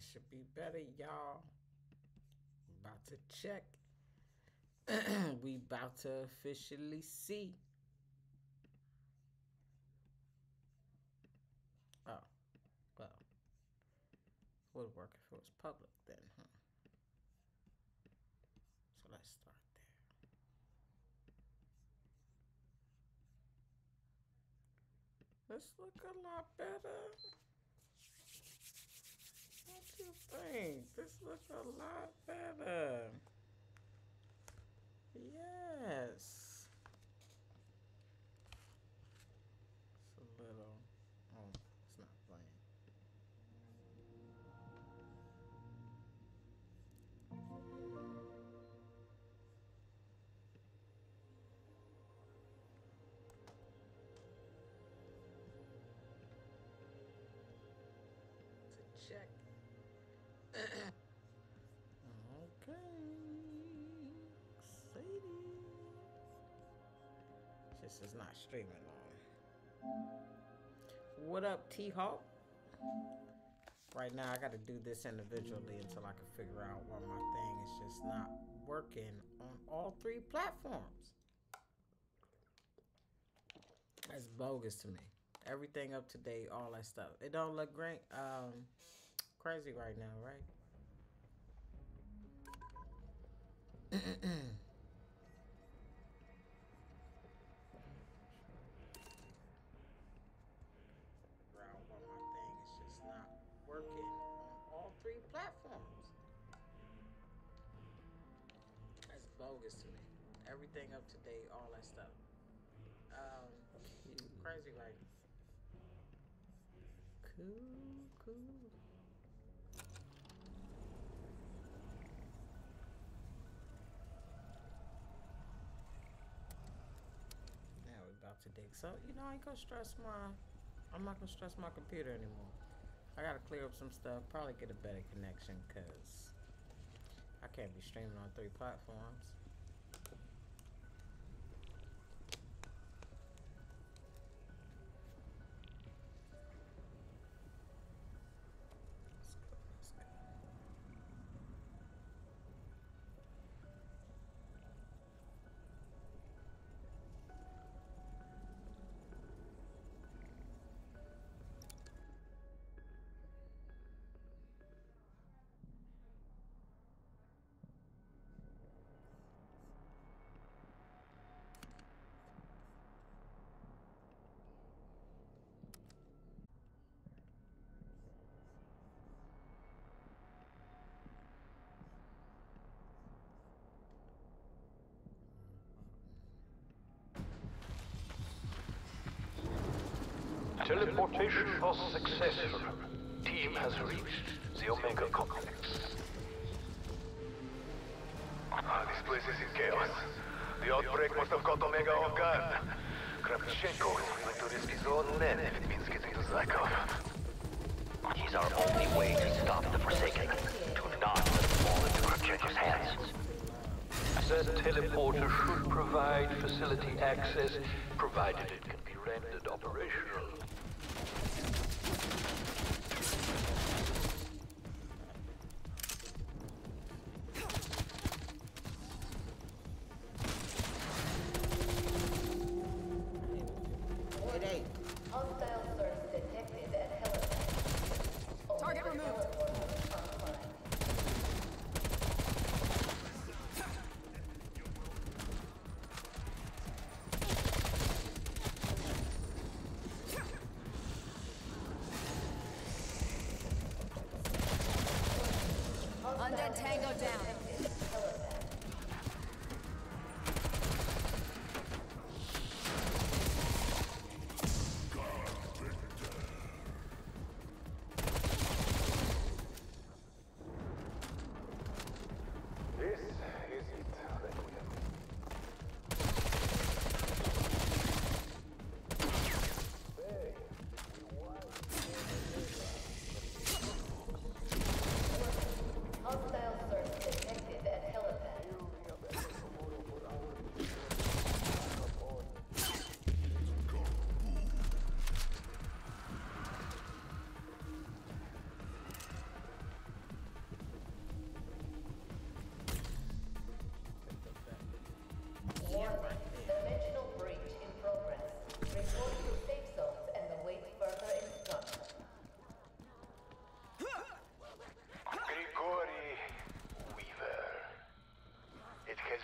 It should be better, y'all. About to check. we about to officially see. Oh, well. Would work if it was public then, huh? So let's start there. This look a lot better. You think? This looks a lot better. Yes. Streaming on. What up, T Hawk? Right now, I got to do this individually until I can figure out why my thing is just not working on all three platforms. That's bogus to me. Everything up to date, all that stuff. It don't look great. Um, crazy right now, right? That's to me. Everything up to date, all that stuff. Um, crazy right Cool, cool. Now we're about to dig. So, you know, I ain't gonna stress my, I'm not gonna stress my computer anymore. I gotta clear up some stuff, probably get a better connection, cause I can't be streaming on three platforms. Teleportation was successful. Team has reached the Omega Complex. Ah, this place is in chaos. The outbreak must have caught Omega off guard. Kravchenko is willing to risk his own men if it means getting to Zykov. He's our only way to stop the Forsaken. Do not let him fall into Kravchenko's hands. That teleporter should provide facility access, provided it can be rendered operational.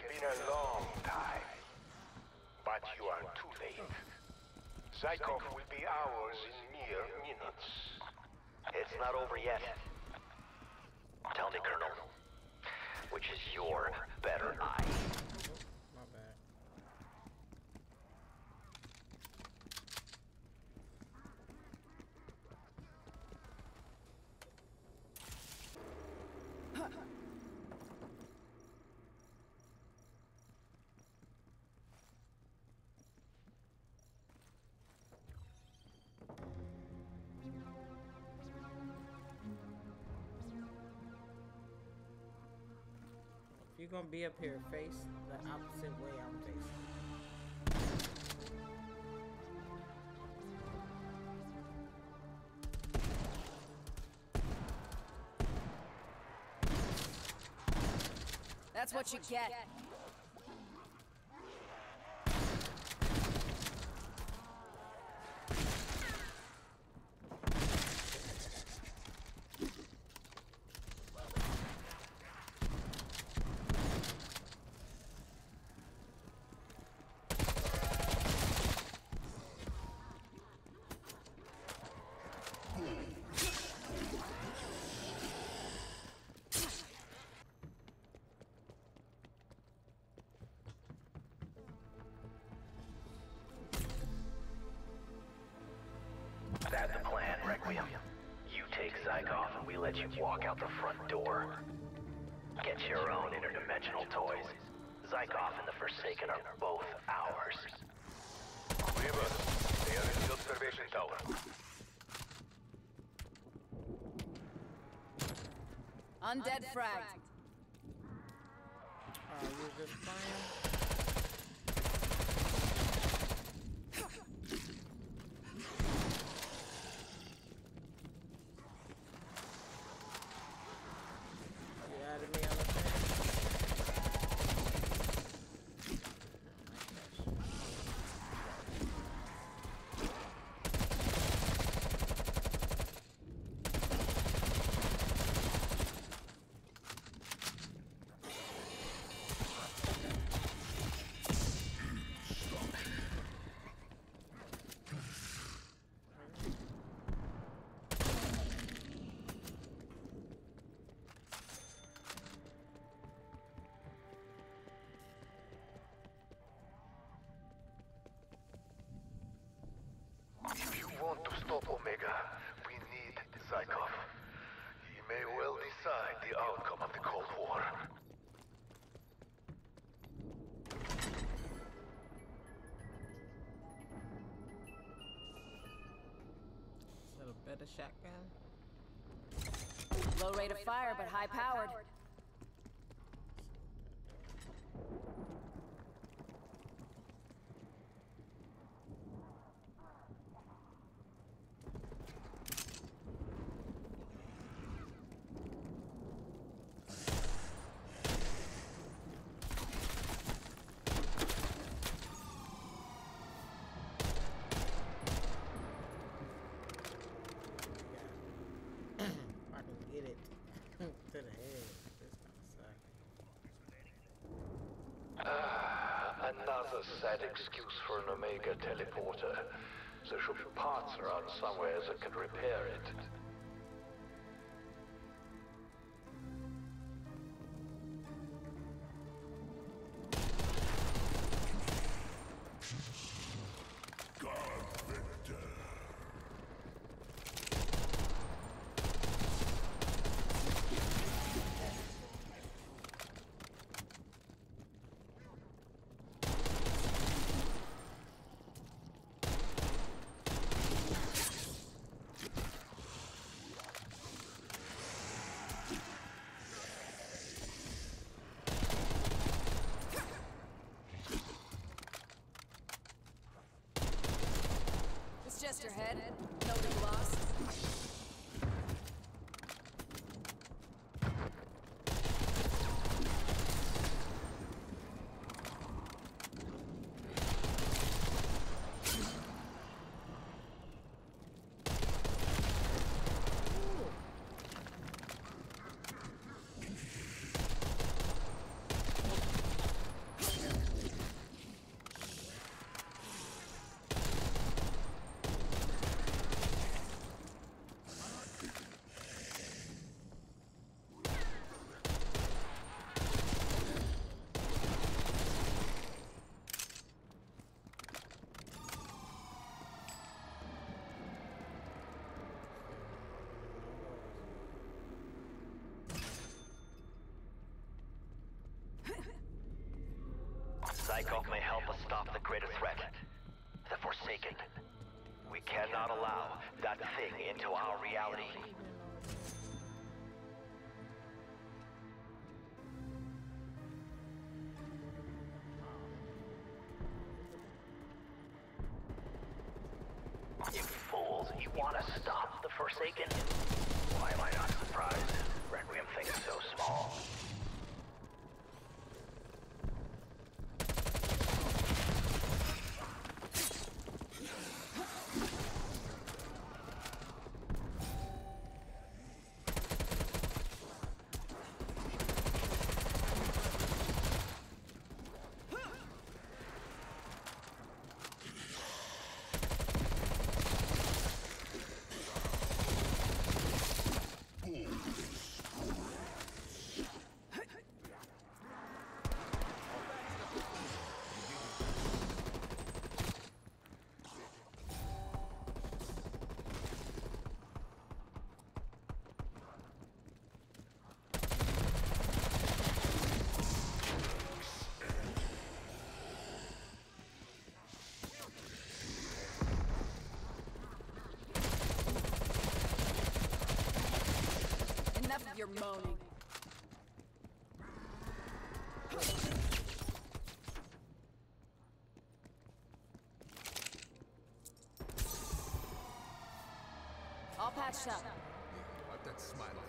been a long time. But you are too late. Zykov will be ours in mere minutes. It's not over yet. Tell me, Colonel, which is your better eye? You're gonna be up here, face the opposite way I'm facing. That's what you get. That's Undead fragged. Are you stop Omega, we need Zykov. He may well decide the outcome of the Cold War. A better shotgun? Low rate of fire, but high powered. if I can get it to the head. This gonna suck. Another sad excuse for an Omega teleporter. There should be parts around somewhere that can repair it. Your head. Zykov may help us stop the greater threat. The Forsaken. We cannot allow that thing into our reality. Your moaning. All patched up. Wipe that smile off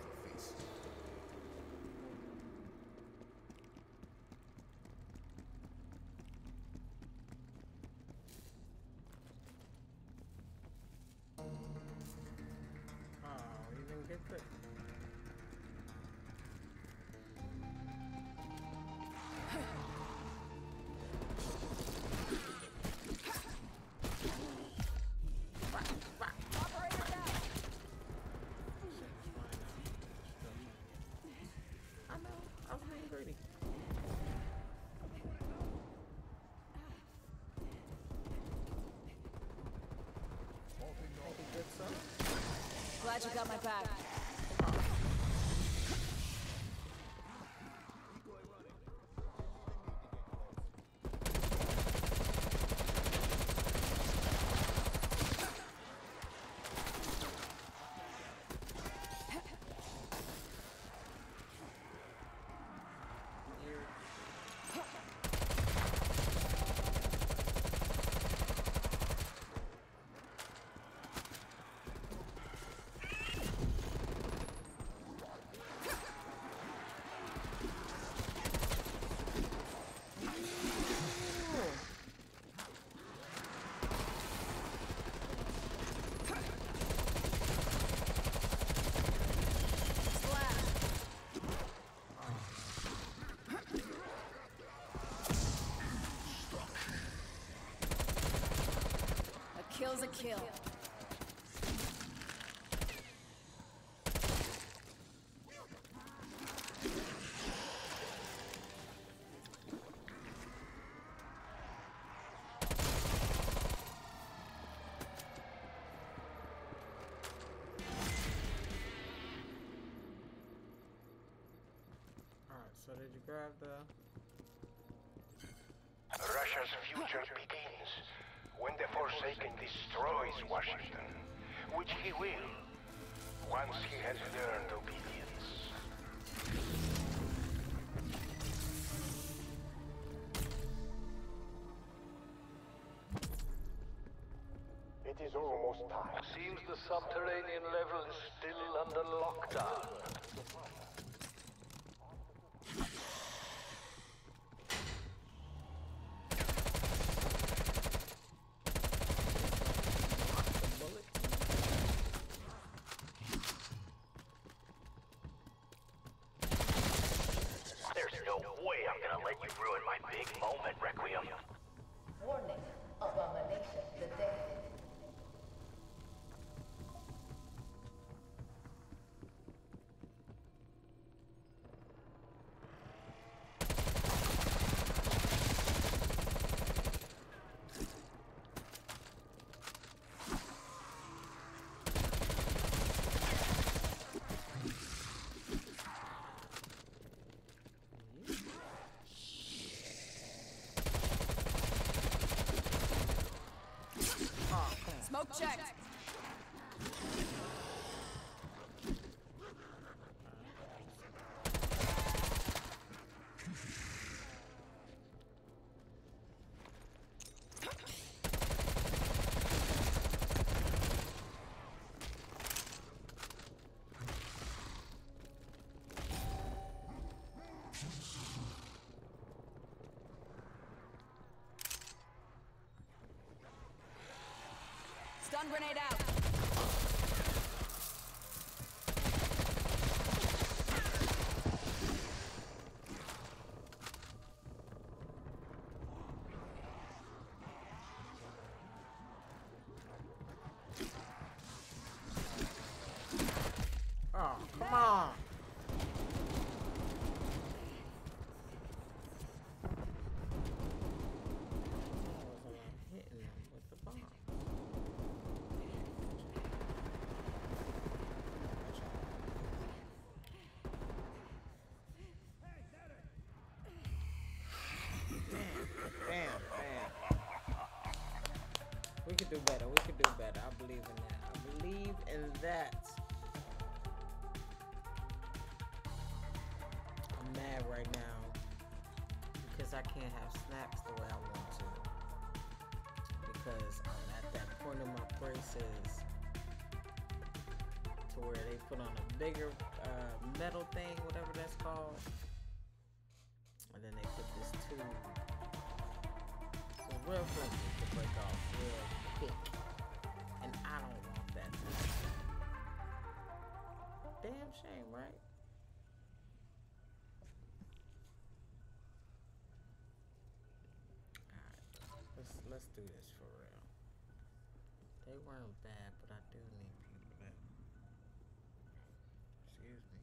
Glad you got my back. Splash. A kill's a kill. Alright, so did you grab the. Russia's future begins when the Forsaken destroys Washington, which he will, once he has learned obedience. It is almost time. Seems the subterranean level is still under lockdown. There's no way I'm gonna let you ruin my big moment, Stun grenade out. Believe in that. I believe in that. I'm mad right now because I can't have snacks the way I want to. Because I'm at that point of my braces to where they put on a bigger uh, metal thing, whatever that's called, let's do this for real. They weren't bad, but I do need people that excuse me.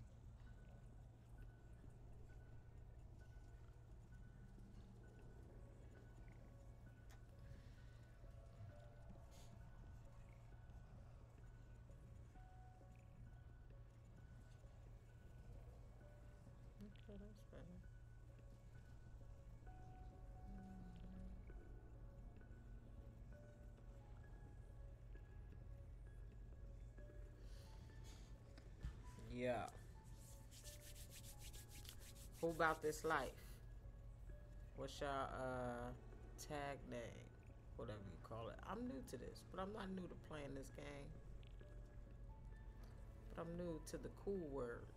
Okay, that's better. Yeah. Who about this life? What's your uh tag name? Whatever you call it. I'm new to this, but I'm not new to playing this game. But I'm new to the cool words.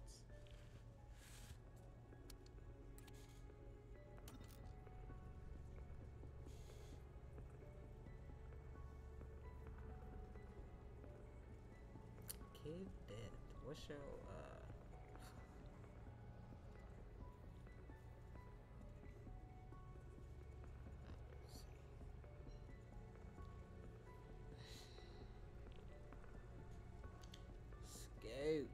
Kid dead. What's your uh Scoot.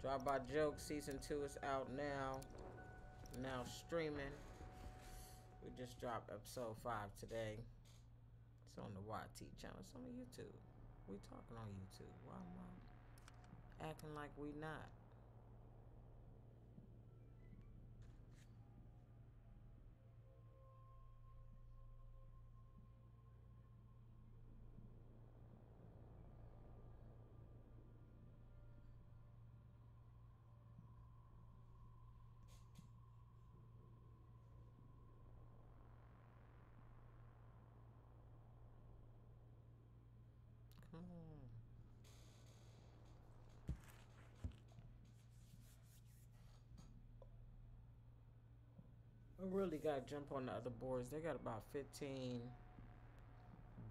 Drop by Joke season two is out now. Now streaming. We just dropped episode five today. It's on the YT channel. It's on YouTube. We talking on YouTube. Why am I acting like we not? I really gotta jump on the other boards. They got about 15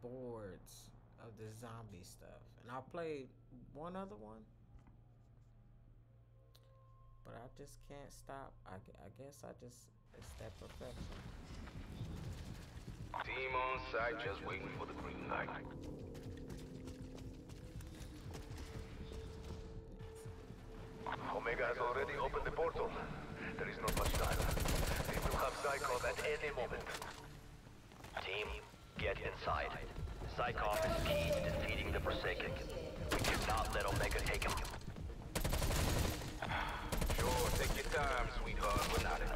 boards of the zombie stuff. And I played one other one. But I just can't stop. I, I guess I just, it's that perfection. Team on site, just waiting for the green light. Omega has already opened the portal. There is not much time. They will have Zykov at any moment. Team, get inside. Zykov is key to defeating the Forsaken. We cannot let Omega take him. Sure, take your time, sweetheart. We're not in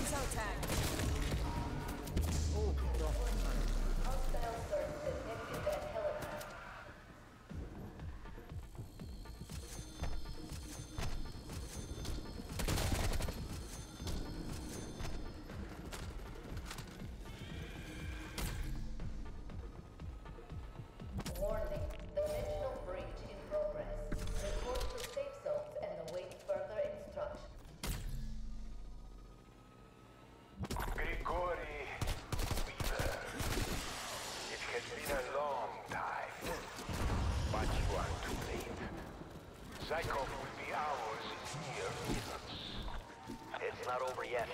Consult tag. Will be ours. It's not over yet.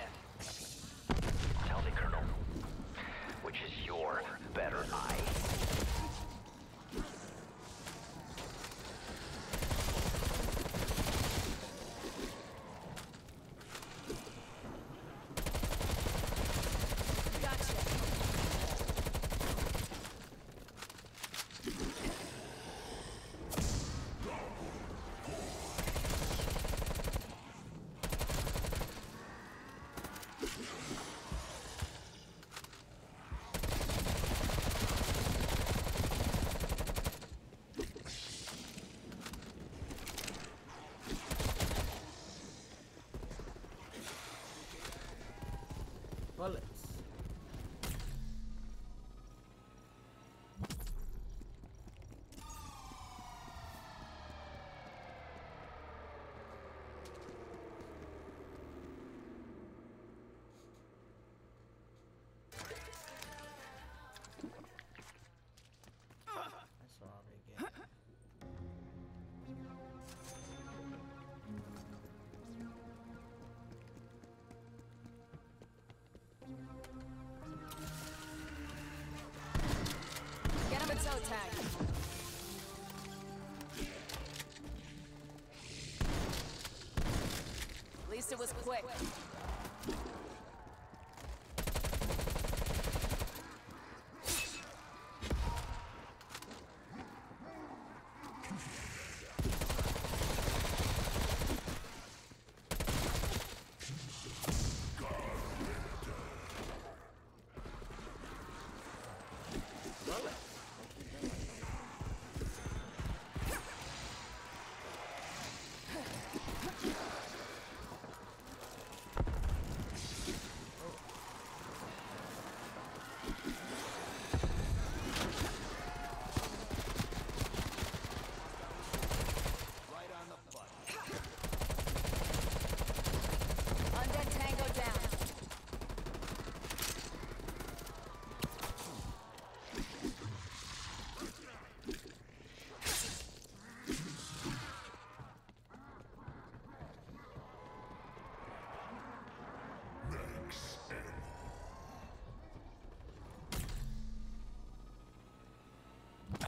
Get him a toe tag. At least it was quick. Undead tango down.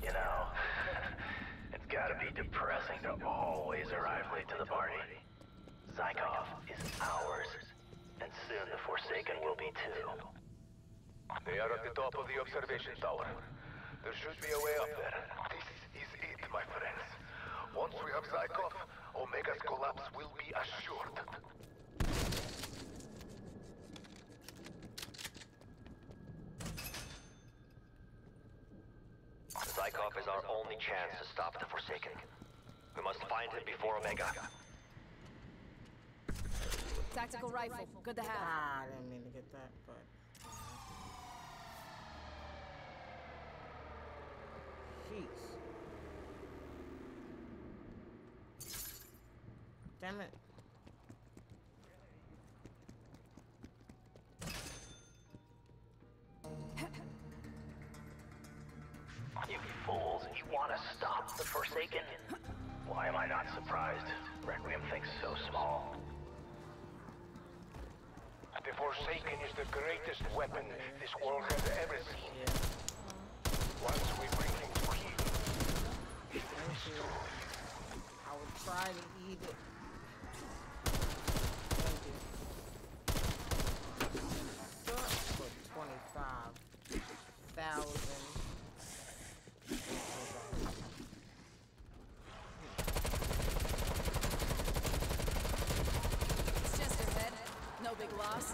You know, it's gotta be depressing to always arrive late to the party. Zykov is ours, and soon the Forsaken will be too. They are at the top of the observation tower. There should be a way up there. This is it, my friends. Once we have Zykov, Omega's collapse will be assured. Zykov is our only chance to stop the Forsaken. We must find him before Omega. Tactical rifle. Good to have. Ah, I didn't mean to get that, but. Jeez. Damn it. You fools, you want to stop the Forsaken? Why am I not surprised? Requiem thinks so small. The Forsaken is the greatest weapon this world has ever seen. Once we bring him to heel, he will Thank you. I will try to eat it. Thank you. Suck for 25,000. It's just ahead. No big loss.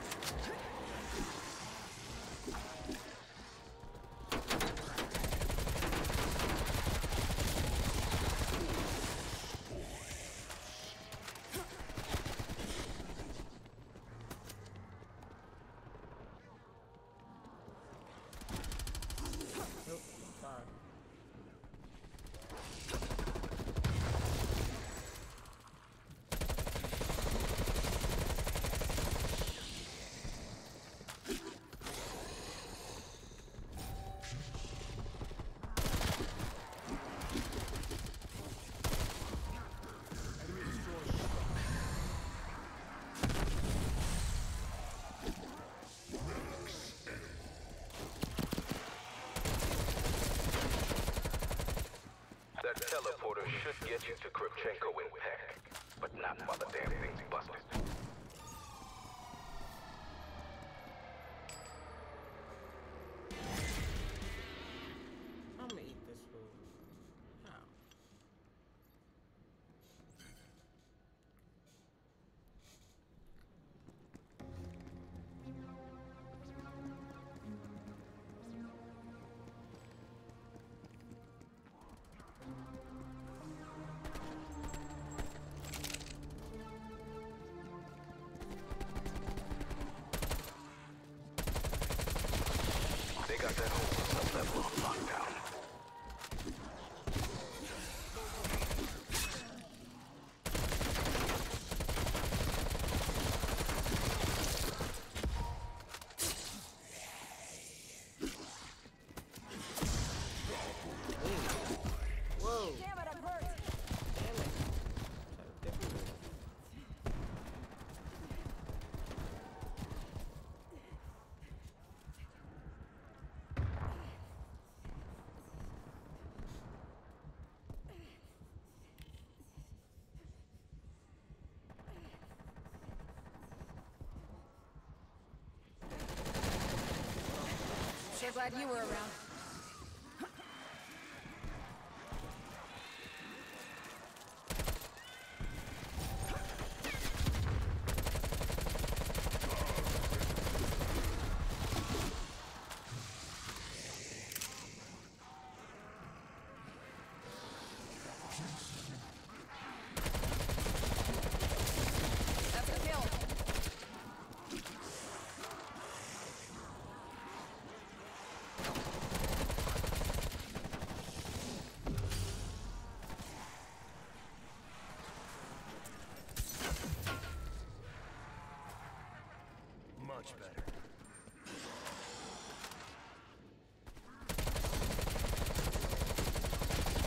should get you to Kravchenko in Sure glad you were around. That's a kill. Much better.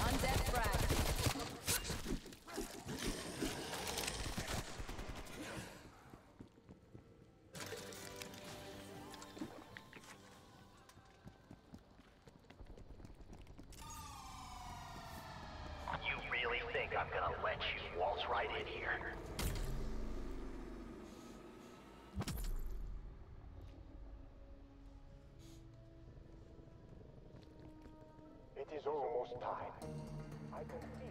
Undead frag. You really think I'm gonna let you waltz right in here? Is almost time.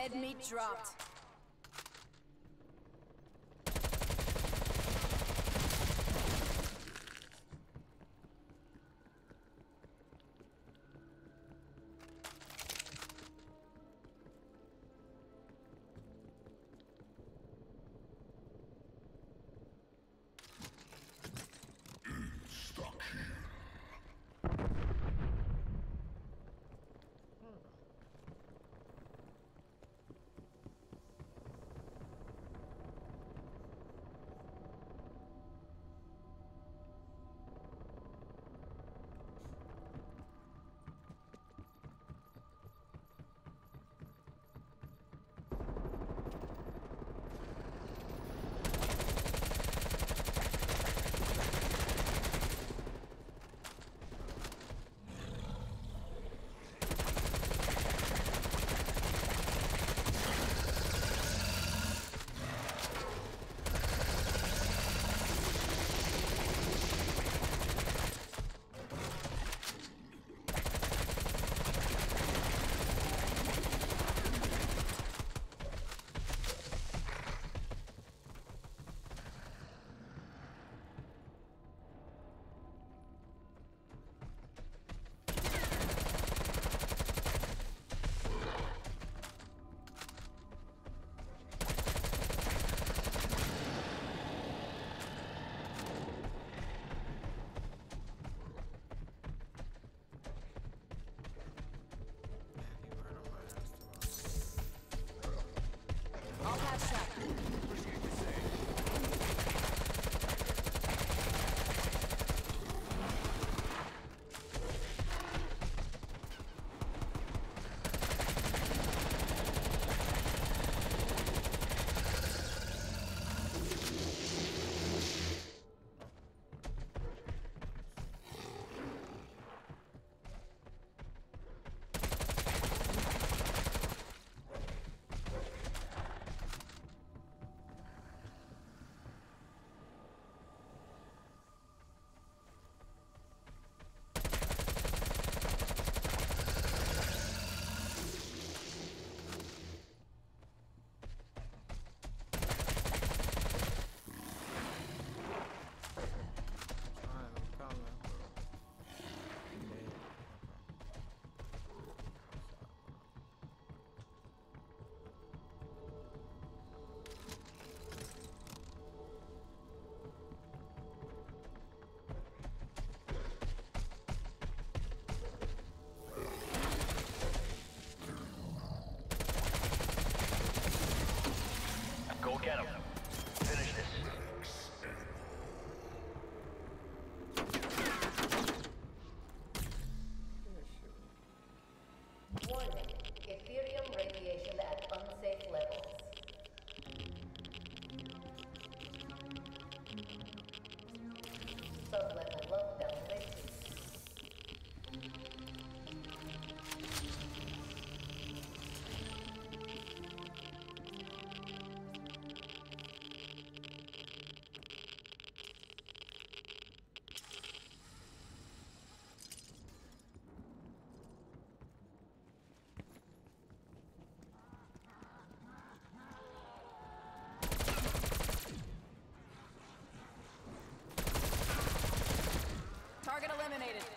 Dead meat dropped. Target eliminated.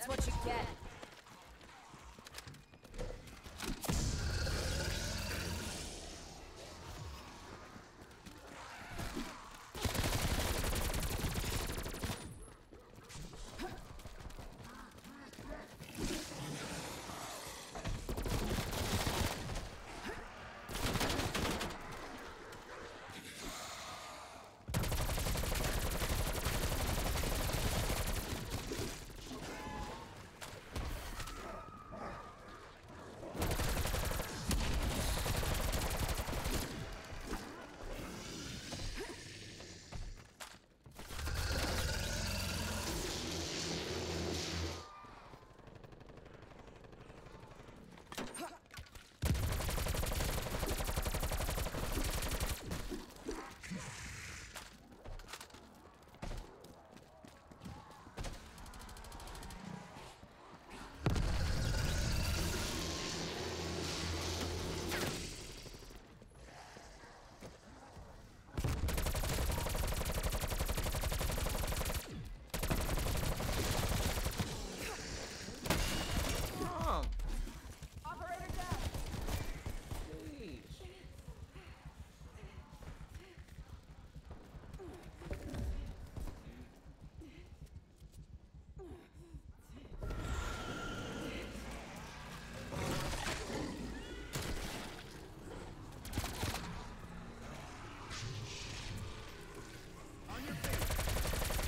That's what you get. Come. Operator down. Jeez.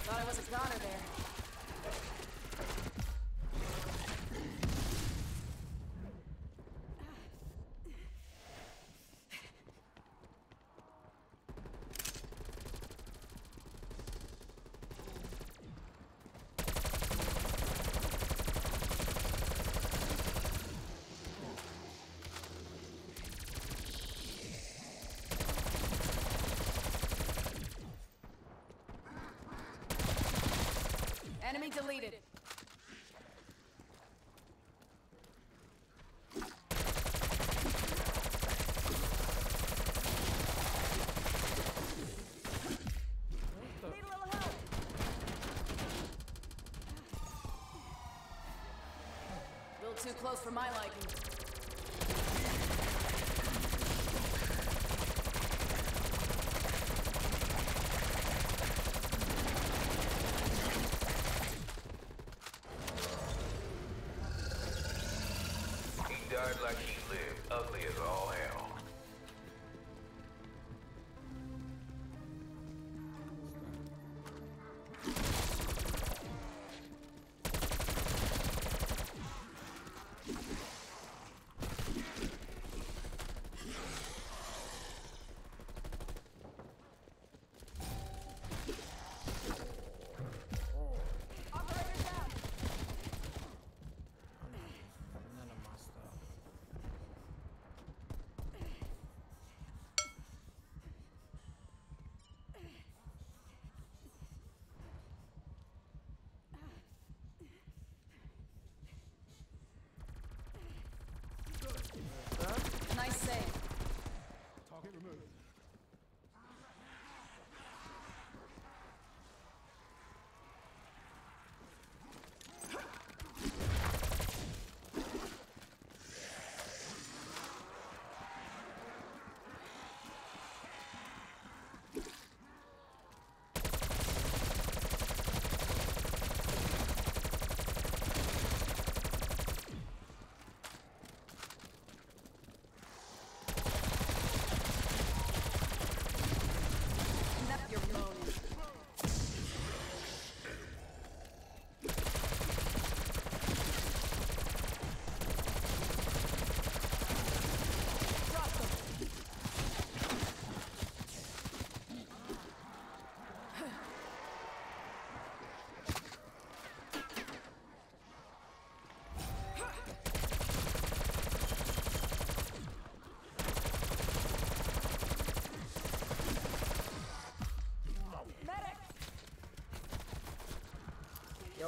Thought I was a goner there. Deleted. Too close for my liking. Died like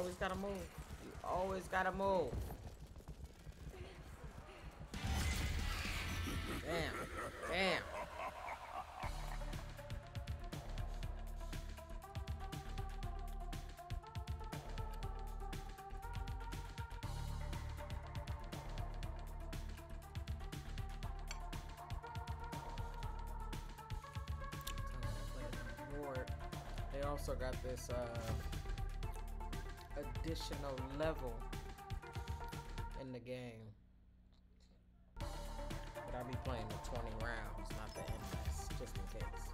always gotta move. You always gotta move. Damn. Damn. They also got this uh additional level in the game. But I'll be playing the 20 rounds, not the endless, just in case.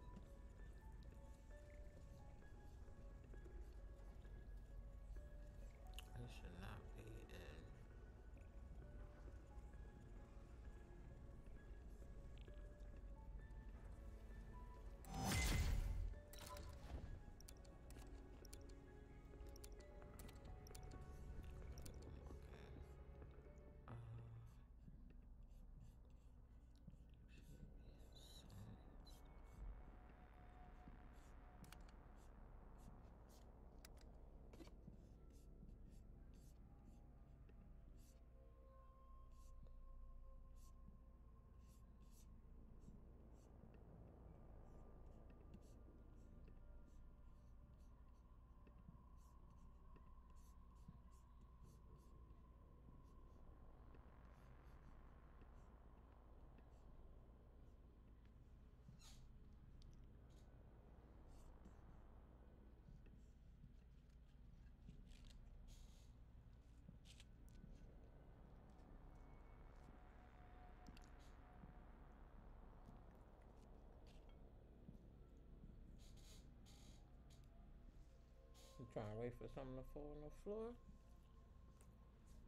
trying to wait for something to fall on the floor?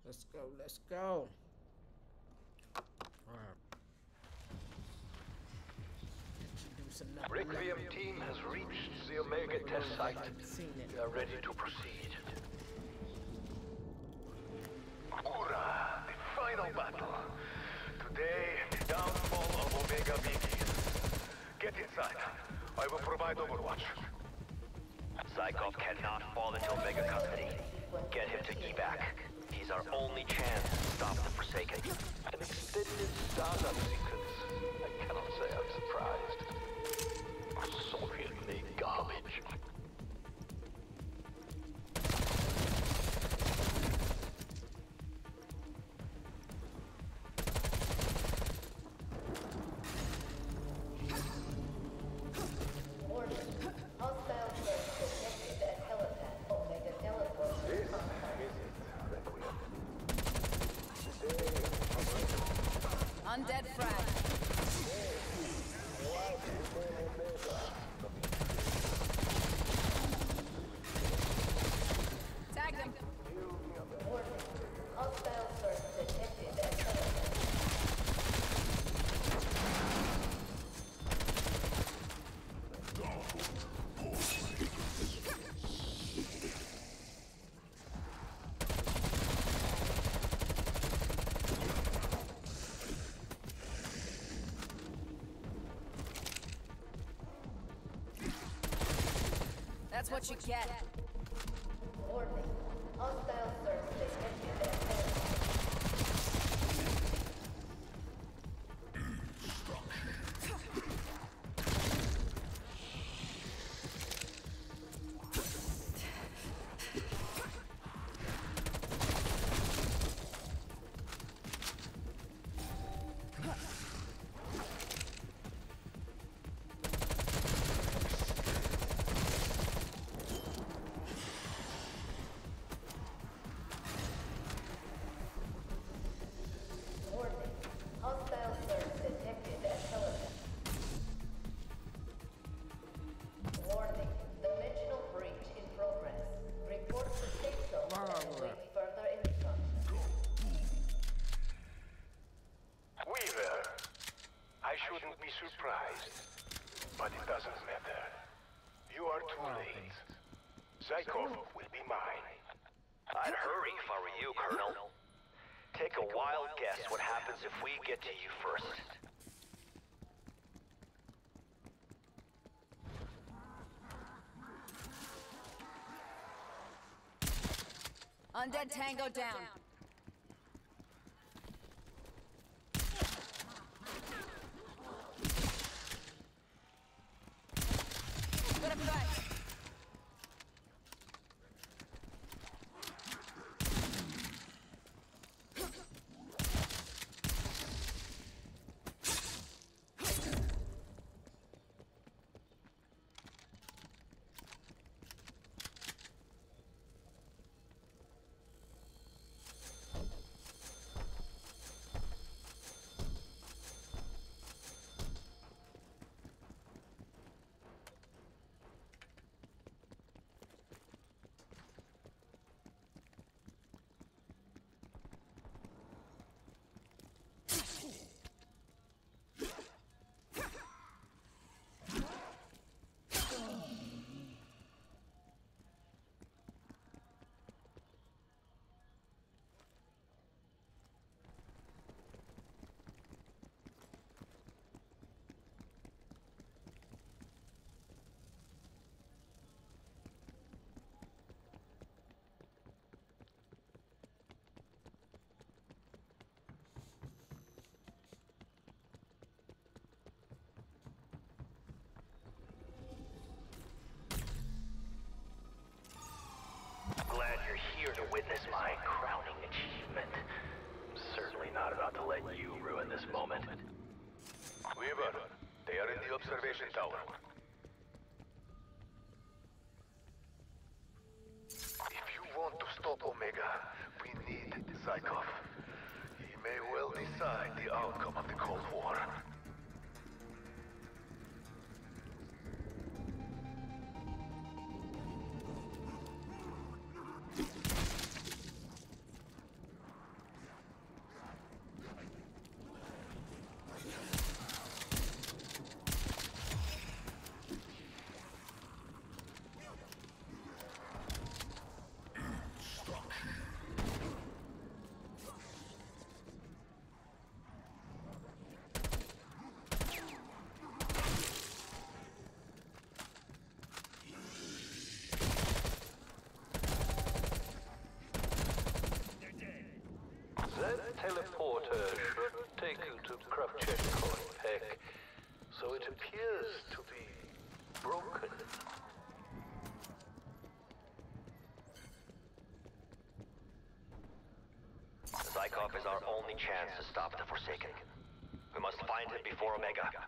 Let's go, let's go. Alright. Requiem team has reached the Omega test site. They are ready to proceed. Hoorah! The final battle. Today, the downfall of Omega begins. Get inside. I will provide overwatch. Zykov cannot fall into Omega custody. Get him to evac. He's our only chance to stop the Forsaken. An extended startup sequence. I cannot say I'm Undead frag. What you get. Surprised. But it doesn't matter. You are too late. Zykov will be mine. I'd hurry if I were you, Colonel. Take a wild guess what happens if we get to you first. Undead Tango down. Good effect. Glad you're here to witness my crowning achievement. I'm Certainly not about to let you ruin this moment. Weaver, they are in the observation tower. Teleporter should take you to Kravchenko Peck, so it appears to be broken. Zykov is our only chance to stop the Forsaken. We must find him before Omega.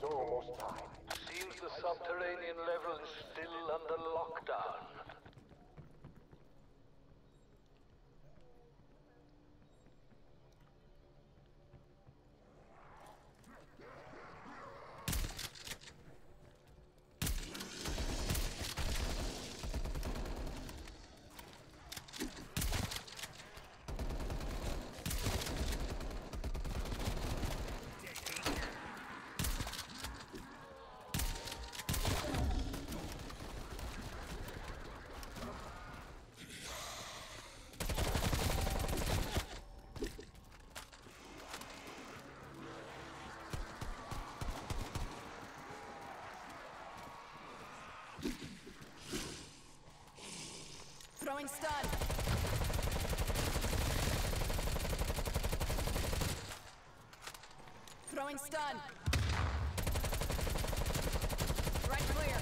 Is almost time. Seems the subterranean level is still under lockdown. Going stun. Throwing stun. Right clear.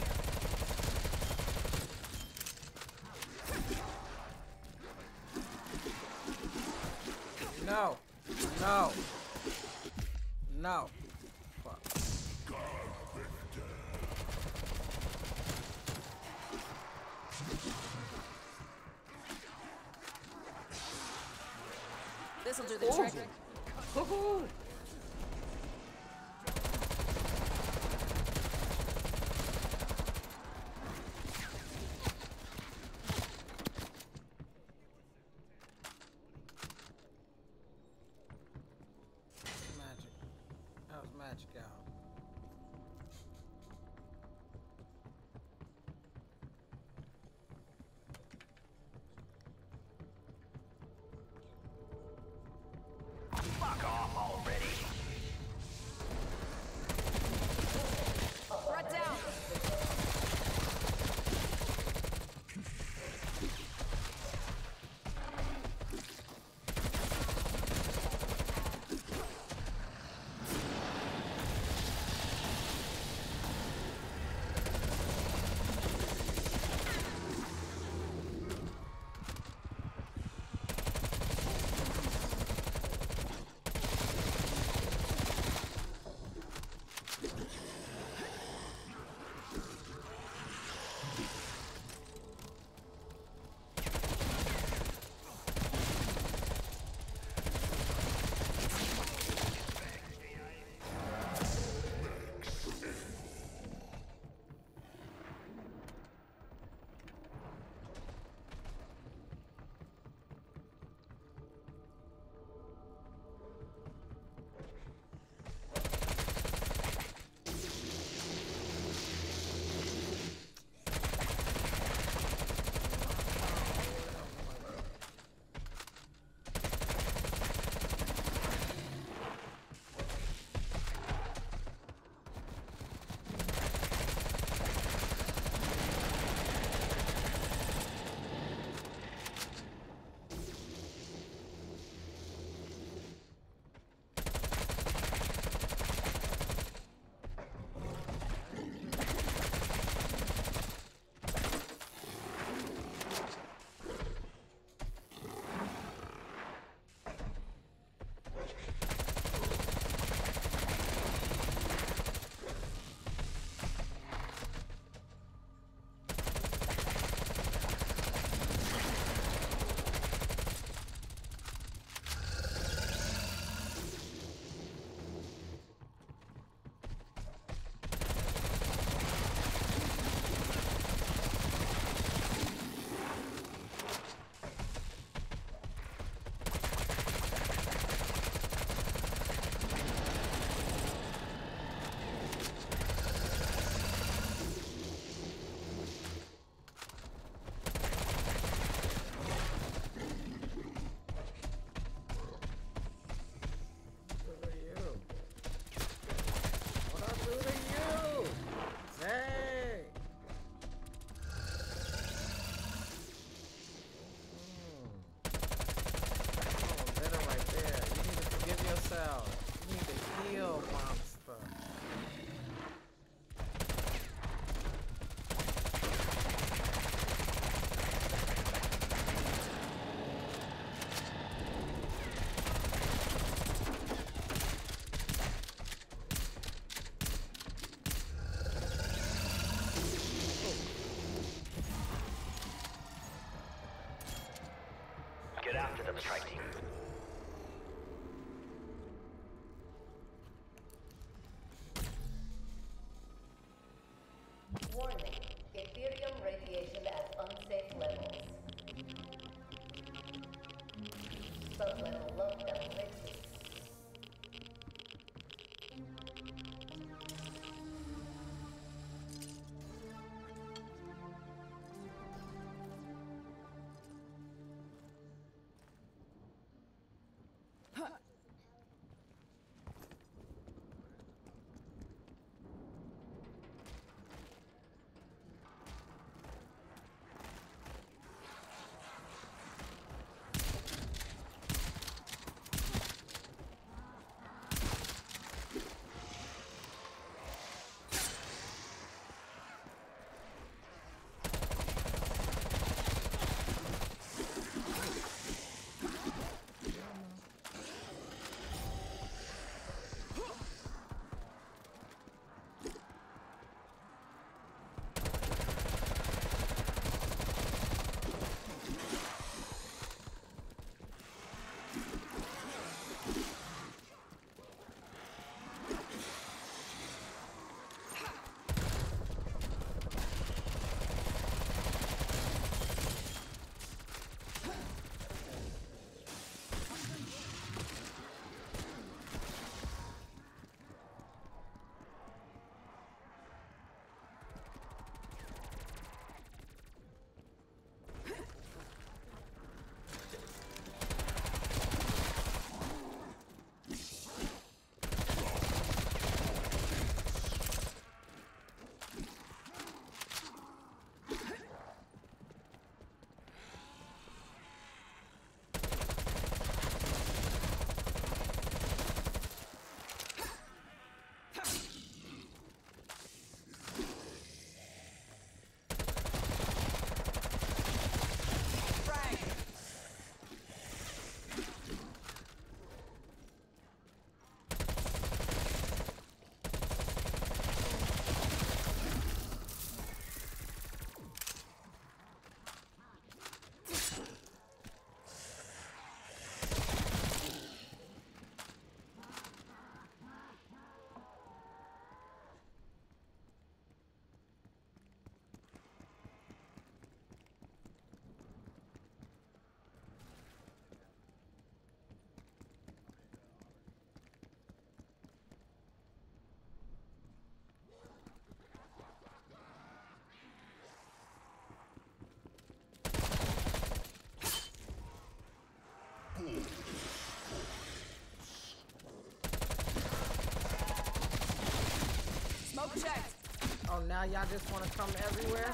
No. No. No. This'll do the trick. strike team. Now y'all just want to come everywhere?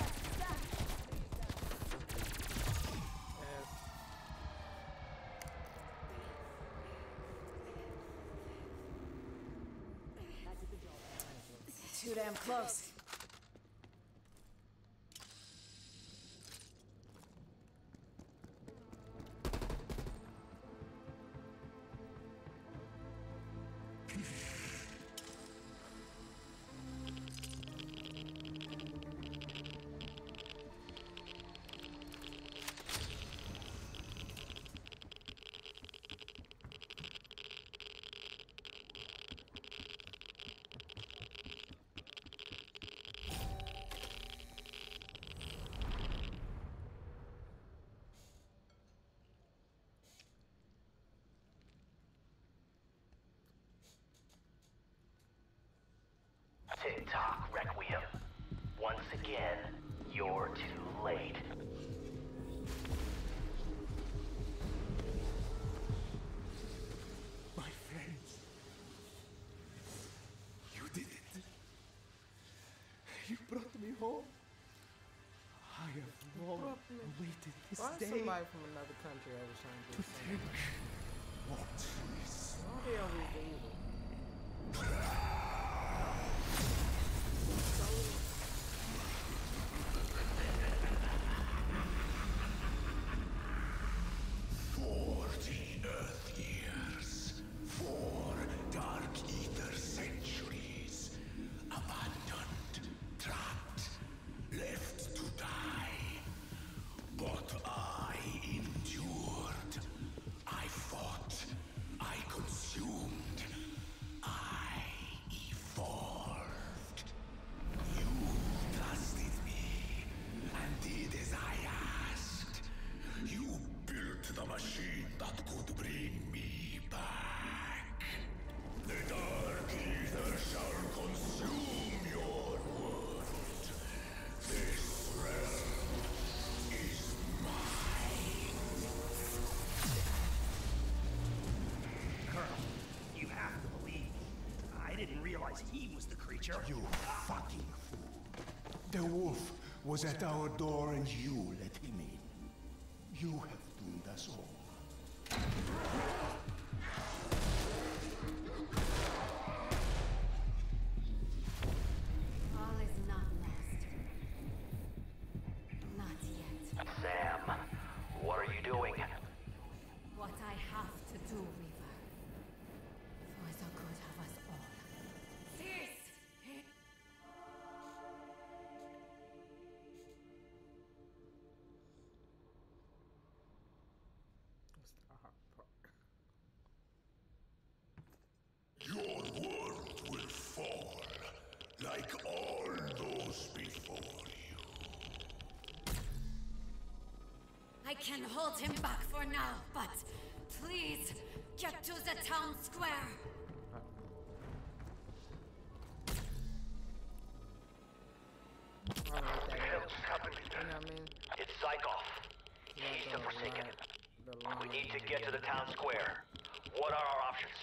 Tick tock, Requiem. Once again, you're too late. My friends. You did it. You brought me home. I have long awaited this Why is day somebody from another country always trying to to do something? thank what is didn't he was the creature. You fucking fool. The wolf was at our door and you I can hold him back for now, but please get to the town square. I don't know what that is. You know what I mean? It's Zykov. He's the the Forsaken. We need to get to the town square. What are our options?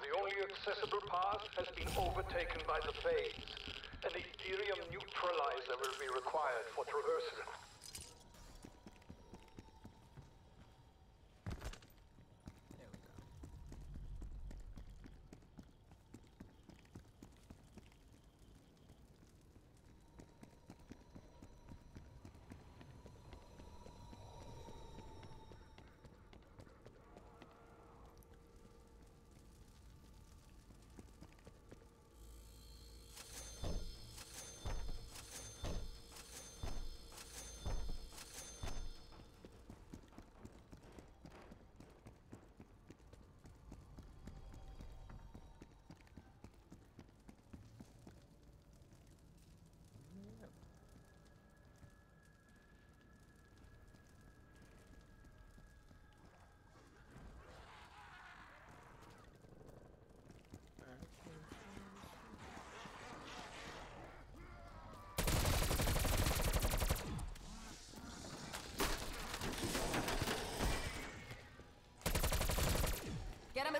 The only accessible path has been overtaken by the phase.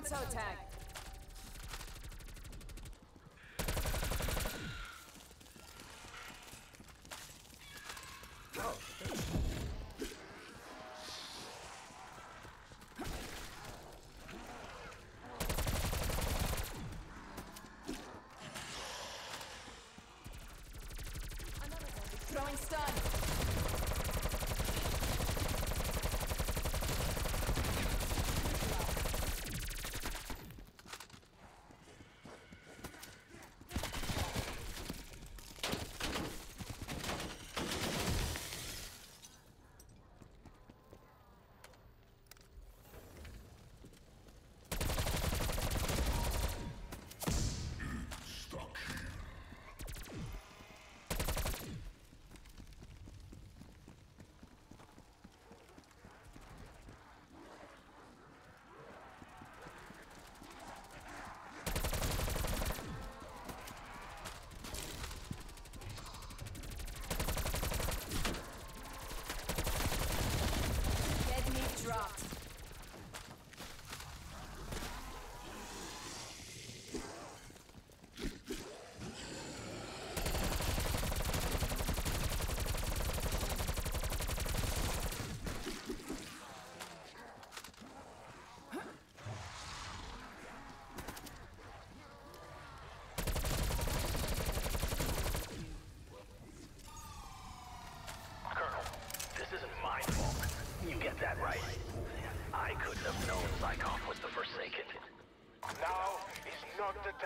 Hamato tag. Throwing stun.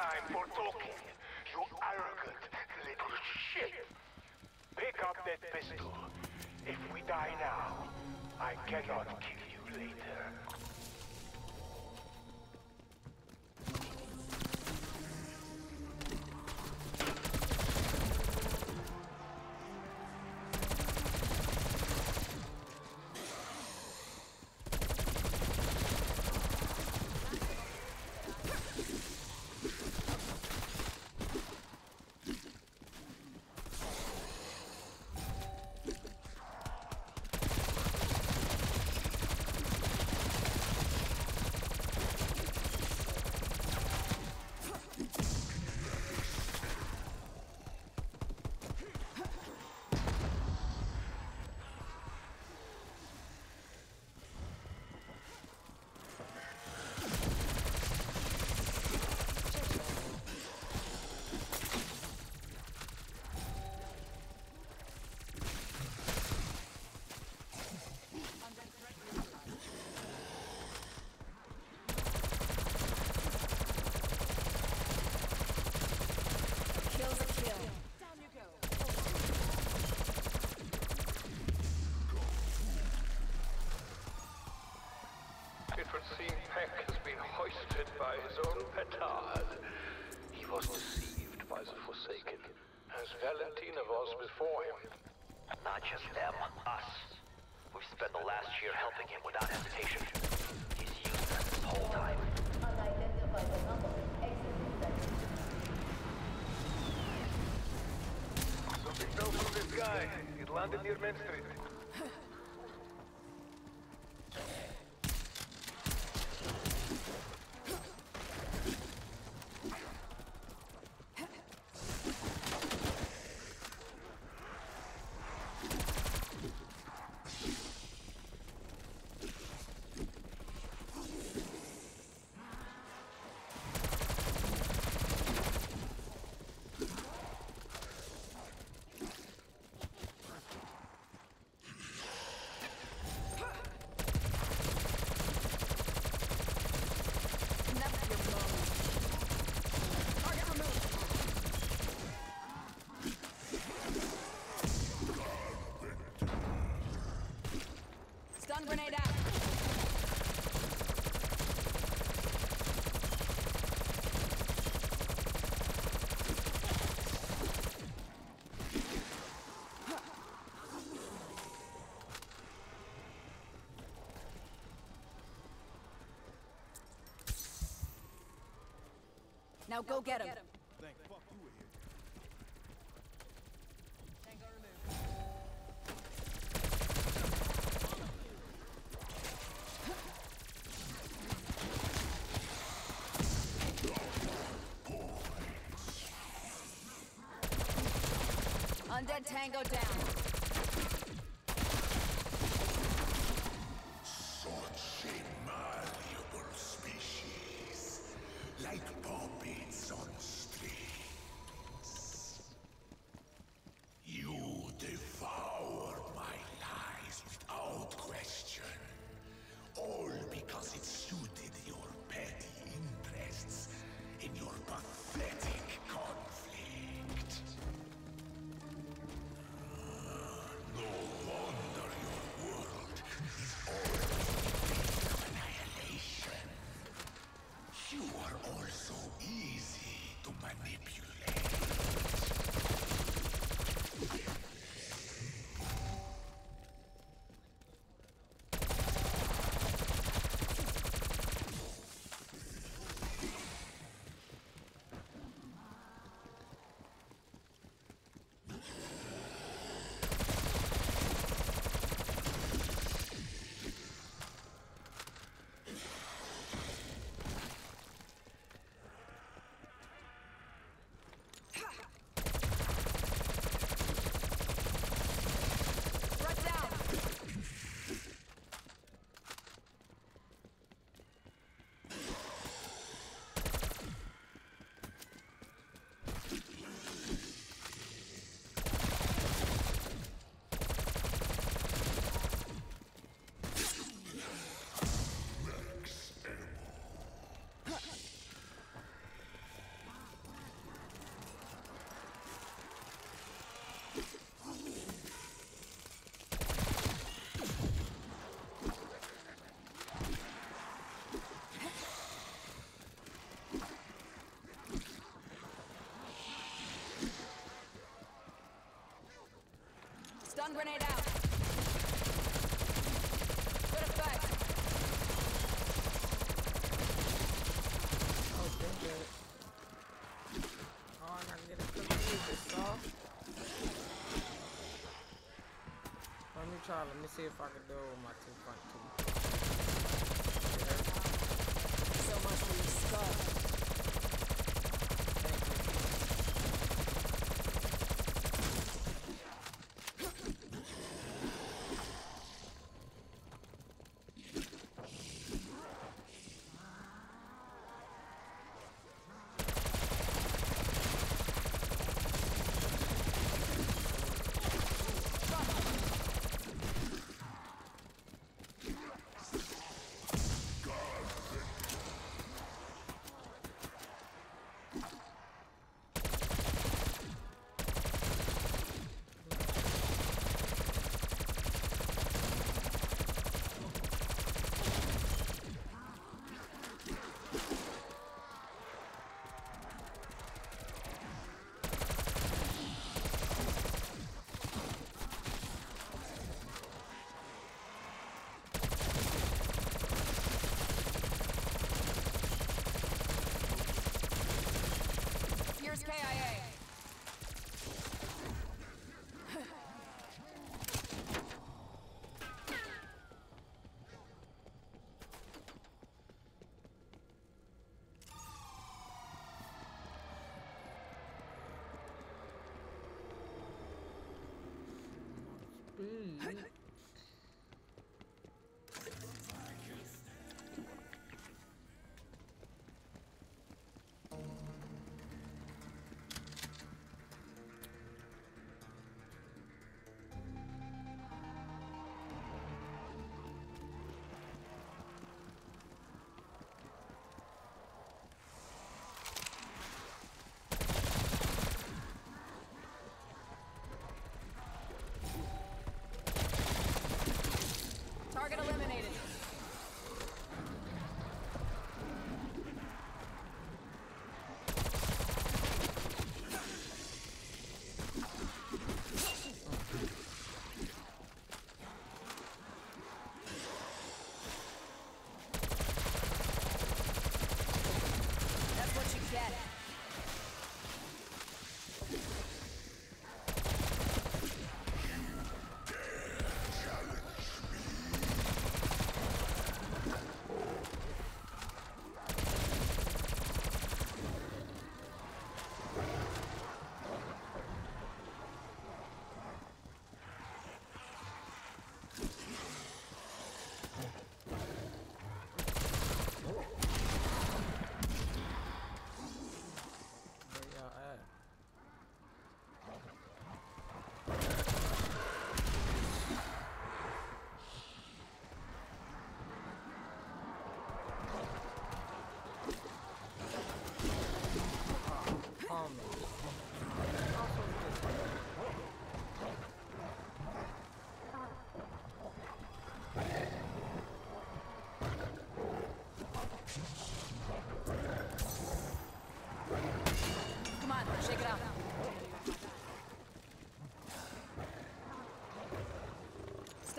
Time for talking. You arrogant little shit. Pick up that pistol. If we die now, I cannot Seem Peck has been hoisted by his own petard. He was deceived by the Forsaken, as Valentina was before him. Not just them, us. We've spent the last year helping him without hesitation. He's used us this whole time. Unidentified anomaly exiting sector. Something fell from the sky. It landed near Main Street. Now go get him. Thank fuck you were here. Undead Tango down. Stun grenade out. Good effect. Oh, get it. Oh, and I get a cookie. It's soft. Let me try. Let me see if I can do it with my two front teeth. So much for your skull. Here's KIA. Target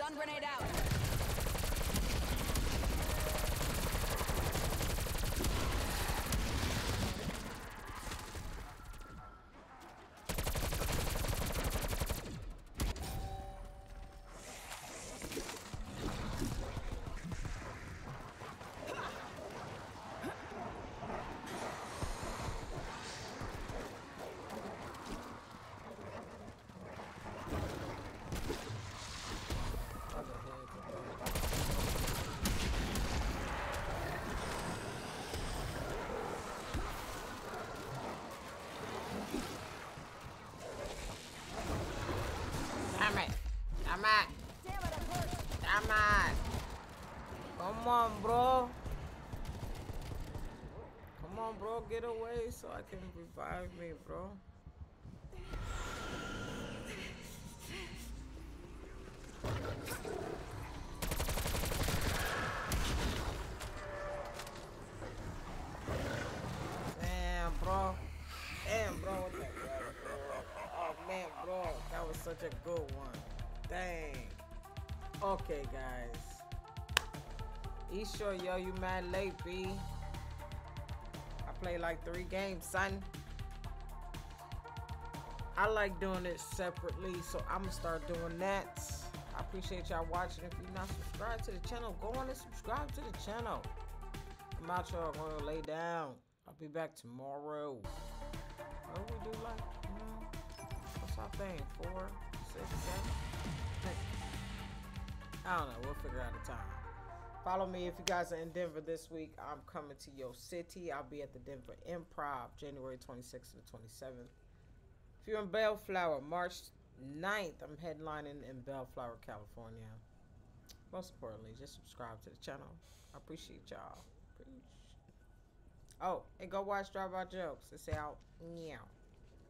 Stun grenade out. Damn it. Damn it. Damn it. Come on, bro. Get away so I can revive me, bro. Damn, bro. Damn, bro. What the hell, bro? Oh, man, bro. That was such a good one. Dang. Okay, guys. Shore, yo, you mad late, B. I played like three games, son. I like doing it separately, so I'm gonna start doing that. I appreciate y'all watching. If you're not subscribed to the channel, go on and subscribe to the channel. I'm out, y'all. Gonna lay down. I'll be back tomorrow. What do we do like, you know? What's our thing? Four, six, seven? I don't know. We'll figure out a time. Follow me if you guys are in Denver this week. I'm coming to your city. I'll be at the Denver Improv January 26th and 27th. If you're in Bellflower, March 9th, I'm headlining in Bellflower, California. Most importantly, just subscribe to the channel. I appreciate y'all. Appreciate. Oh, and go watch Drive By Jokes. It's out. Meow.